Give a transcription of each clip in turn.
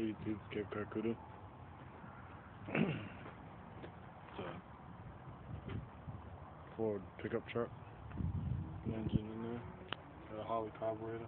YouTube Cape Cod Cuda. it's a Ford pickup truck. Engine in there. Got a Holley carburetor.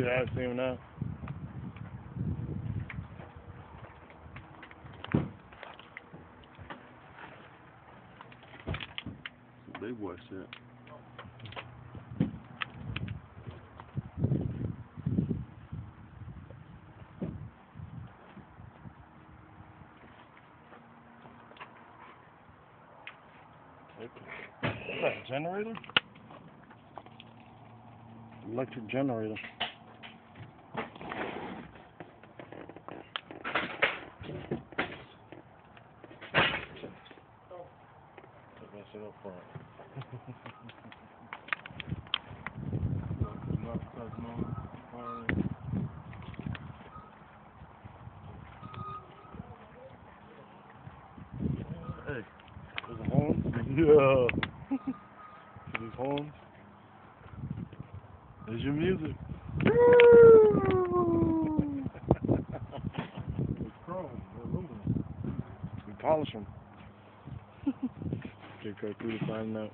Yeah, I see him now. Big boy shit. Is that a generator? Electric generator. Take that shit up front. Hey, there's a horn? Yeah. These horns? There's your music. it's chrome, aluminum. We polish them. Okay, cut through to find out.